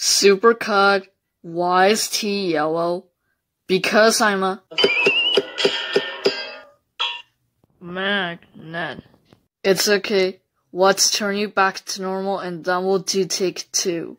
Supercut. Why is T yellow? Because I'm a magnet. It's okay. Let's turn you back to normal and then we'll do take two.